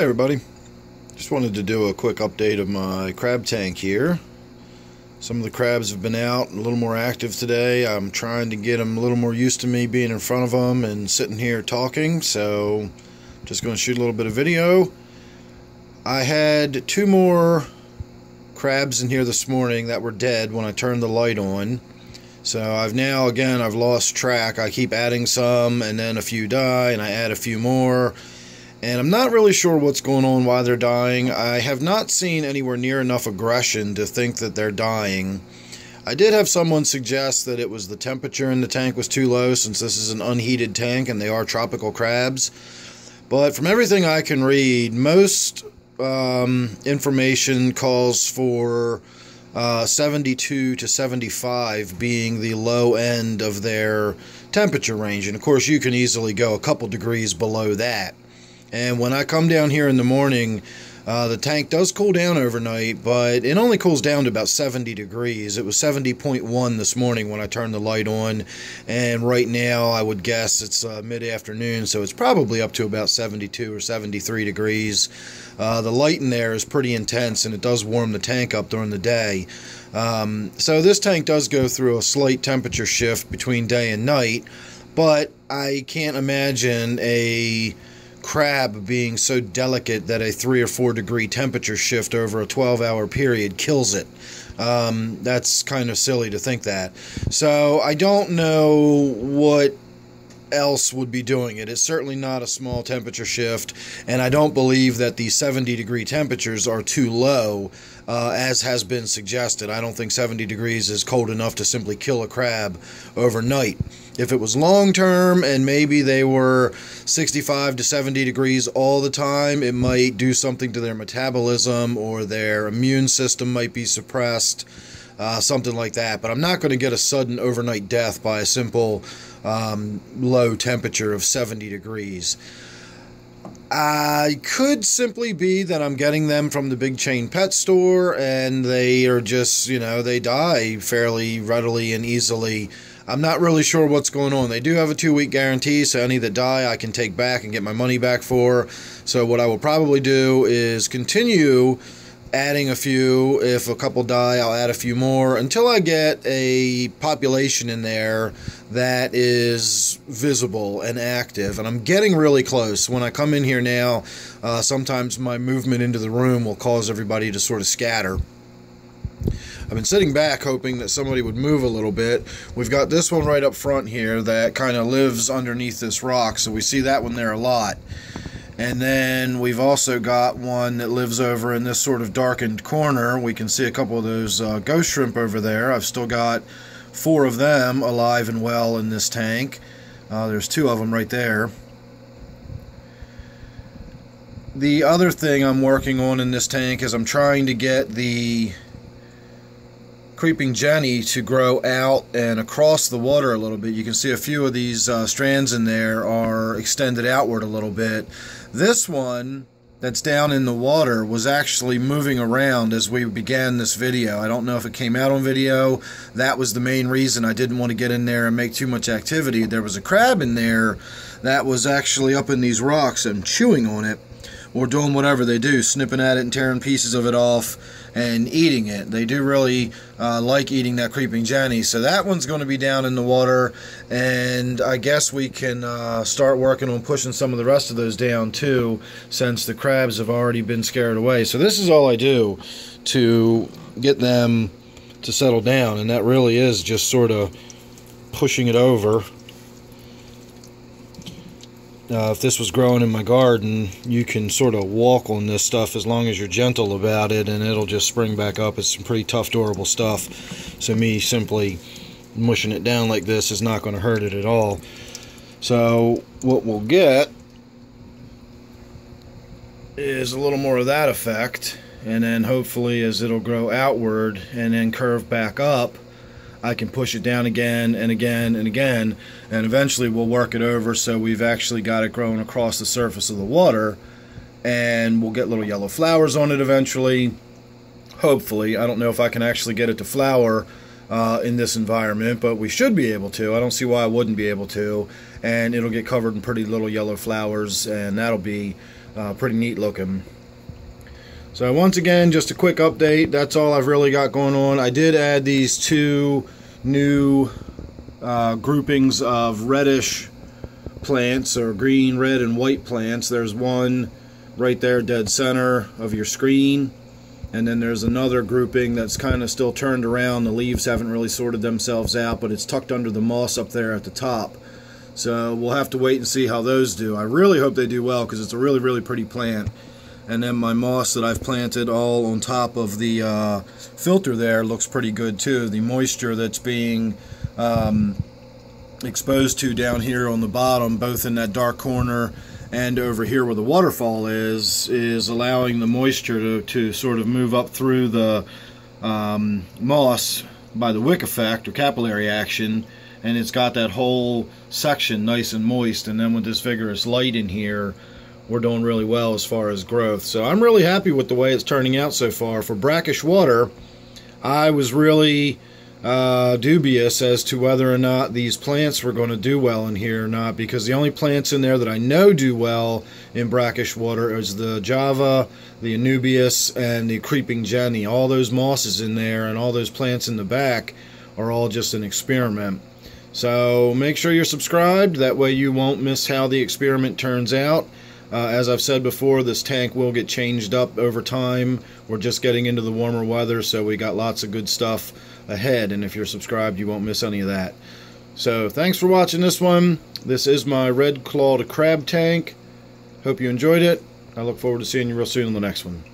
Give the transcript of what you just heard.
Hey everybody, just wanted to do a quick update of my crab tank here. Some of the crabs have been out a little more active today. I'm trying to get them a little more used to me being in front of them and sitting here talking, so just going to shoot a little bit of video. I had two more crabs in here this morning that were dead when I turned the light on. So I've now, again, I've lost track. I keep adding some and then a few die and I add a few more and I'm not really sure what's going on, why they're dying. I have not seen anywhere near enough aggression to think that they're dying. I did have someone suggest that it was the temperature in the tank was too low since this is an unheated tank and they are tropical crabs. But from everything I can read, most um, information calls for uh, 72 to 75 being the low end of their temperature range. And of course, you can easily go a couple degrees below that. And when I come down here in the morning, uh, the tank does cool down overnight, but it only cools down to about 70 degrees. It was 70.1 this morning when I turned the light on, and right now I would guess it's uh, mid afternoon, so it's probably up to about 72 or 73 degrees. Uh, the light in there is pretty intense, and it does warm the tank up during the day. Um, so this tank does go through a slight temperature shift between day and night, but I can't imagine a crab being so delicate that a three or four degree temperature shift over a 12 hour period kills it. Um, that's kind of silly to think that. So I don't know what else would be doing it. It's certainly not a small temperature shift, and I don't believe that the 70 degree temperatures are too low, uh, as has been suggested. I don't think 70 degrees is cold enough to simply kill a crab overnight. If it was long term and maybe they were 65 to 70 degrees all the time, it might do something to their metabolism or their immune system might be suppressed, uh, something like that. But I'm not going to get a sudden overnight death by a simple um, low temperature of 70 degrees. I could simply be that I'm getting them from the big chain pet store and they are just, you know, they die fairly readily and easily I'm not really sure what's going on. They do have a two week guarantee, so any that die I can take back and get my money back for. So, what I will probably do is continue adding a few. If a couple die, I'll add a few more until I get a population in there that is visible and active. And I'm getting really close. When I come in here now, uh, sometimes my movement into the room will cause everybody to sort of scatter. I've been sitting back hoping that somebody would move a little bit. We've got this one right up front here that kind of lives underneath this rock, so we see that one there a lot. And then we've also got one that lives over in this sort of darkened corner. We can see a couple of those uh, ghost shrimp over there. I've still got four of them alive and well in this tank. Uh, there's two of them right there. The other thing I'm working on in this tank is I'm trying to get the creeping Jenny to grow out and across the water a little bit. You can see a few of these uh, strands in there are extended outward a little bit. This one that's down in the water was actually moving around as we began this video. I don't know if it came out on video. That was the main reason I didn't want to get in there and make too much activity. There was a crab in there that was actually up in these rocks and chewing on it or doing whatever they do, snipping at it and tearing pieces of it off and eating it. They do really uh, like eating that creeping Jenny. So that one's going to be down in the water, and I guess we can uh, start working on pushing some of the rest of those down too, since the crabs have already been scared away. So this is all I do to get them to settle down, and that really is just sort of pushing it over uh, if this was growing in my garden, you can sort of walk on this stuff as long as you're gentle about it, and it'll just spring back up. It's some pretty tough, durable stuff. So me simply mushing it down like this is not going to hurt it at all. So what we'll get is a little more of that effect, and then hopefully as it'll grow outward and then curve back up, I can push it down again and again and again, and eventually we'll work it over so we've actually got it growing across the surface of the water, and we'll get little yellow flowers on it eventually. Hopefully, I don't know if I can actually get it to flower uh, in this environment, but we should be able to. I don't see why I wouldn't be able to. And it'll get covered in pretty little yellow flowers, and that'll be uh, pretty neat looking. So once again, just a quick update. That's all I've really got going on. I did add these two new uh, groupings of reddish plants or green, red, and white plants. There's one right there dead center of your screen and then there's another grouping that's kind of still turned around. The leaves haven't really sorted themselves out, but it's tucked under the moss up there at the top. So we'll have to wait and see how those do. I really hope they do well because it's a really, really pretty plant. And then my moss that I've planted all on top of the uh, filter there looks pretty good too. The moisture that's being um, exposed to down here on the bottom, both in that dark corner and over here where the waterfall is is allowing the moisture to, to sort of move up through the um, moss by the wick effect or capillary action and it's got that whole section nice and moist and then with this vigorous light in here we're doing really well as far as growth so I'm really happy with the way it's turning out so far for brackish water I was really uh, dubious as to whether or not these plants were going to do well in here or not because the only plants in there that I know do well in brackish water is the Java, the Anubias, and the Creeping Jenny. All those mosses in there and all those plants in the back are all just an experiment. So make sure you're subscribed, that way you won't miss how the experiment turns out. Uh, as I've said before, this tank will get changed up over time. We're just getting into the warmer weather, so we got lots of good stuff ahead. And if you're subscribed, you won't miss any of that. So thanks for watching this one. This is my red clawed crab tank. Hope you enjoyed it. I look forward to seeing you real soon in the next one.